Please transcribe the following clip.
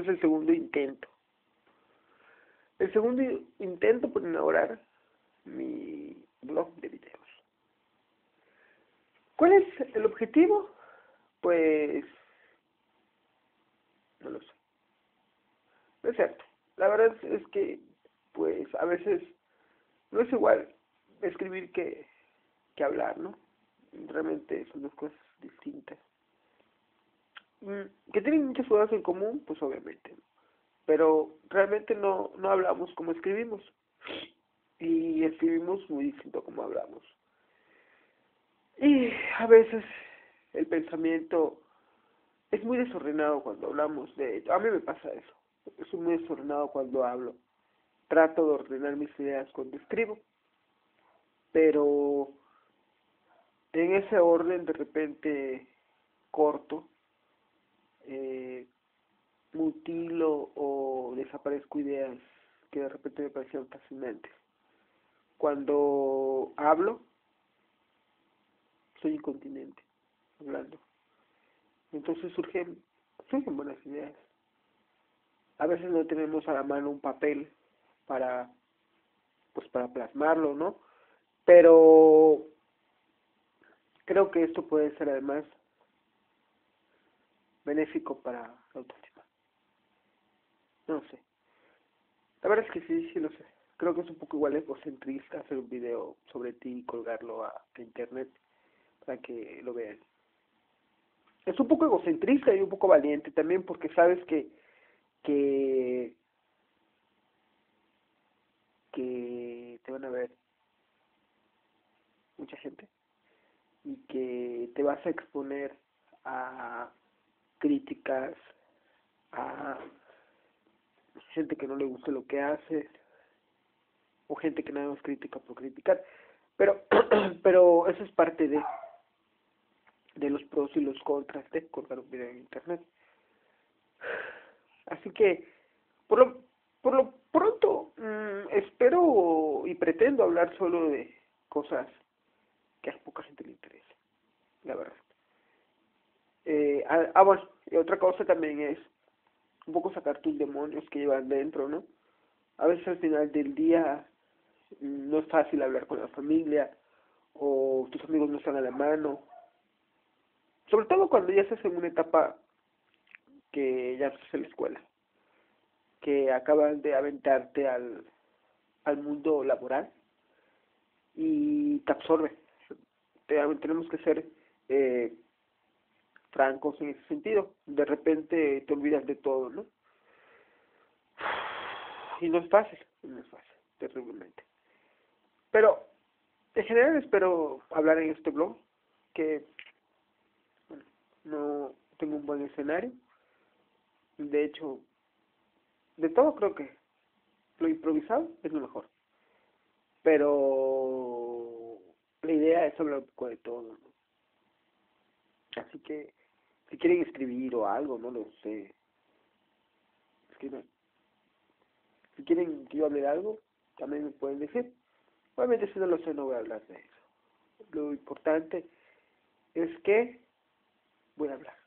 es el segundo intento. El segundo intento por inaugurar mi blog de videos. ¿Cuál es el objetivo? Pues no lo sé. No es cierto. La verdad es que pues a veces no es igual escribir que, que hablar, ¿no? Realmente son dos cosas distintas. Que tienen muchas cosas en común, pues obviamente, pero realmente no, no hablamos como escribimos y escribimos muy distinto como hablamos. Y a veces el pensamiento es muy desordenado cuando hablamos de A mí me pasa eso. Es muy desordenado cuando hablo. Trato de ordenar mis ideas cuando escribo. Pero en ese orden de repente corto, eh, mutilo o desaparezco ideas que de repente me parecieron fascinantes. Cuando hablo, soy incontinente, hablando. Entonces surgen, surgen buenas ideas. A veces no tenemos a la mano un papel para, pues para plasmarlo, ¿no? Pero creo que esto puede ser además benéfico para la autoestima. No sé. La verdad es que sí, sí lo sé. Creo que es un poco igual egocentrista hacer un video sobre ti y colgarlo a, internet para que lo vean. Es un poco egocentrista y un poco valiente también porque sabes que que que te van a ver mucha gente y que te vas a exponer a críticas, a gente que no le guste lo que haces, o gente que nada más critica por criticar. Pero, pero eso es parte de, de los pros y los contras de colgar un video en internet. Así que, por lo, por lo pronto, mm, espero y pretendo hablar solo de cosas que a poca gente le interesa, la verdad. Eh, ah, ah, bueno, y otra cosa también es un poco sacar tus demonios que llevan dentro, ¿no? A veces al final del día mm, no es fácil hablar con la familia o tus amigos no están a la mano. Sobre todo cuando ya estás en una etapa que ya estás en la escuela, que acabas de aventarte al, al mundo laboral y te absorbe. tenemos que ser eh, francos en ese sentido. De repente te olvidas de todo, ¿no? Y no es fácil, no es fácil, terriblemente. Pero, en general espero hablar en este blog, que, no tengo un buen escenario. De hecho, de todo creo que lo improvisado es lo mejor. Pero la idea es hablar un poco de todo. ¿no? Así que si quieren escribir o algo, no lo sé. Escriban. Si quieren que yo hable de algo, también me pueden decir. Obviamente si no lo sé, no voy a hablar de eso. Lo importante es que voy a hablar.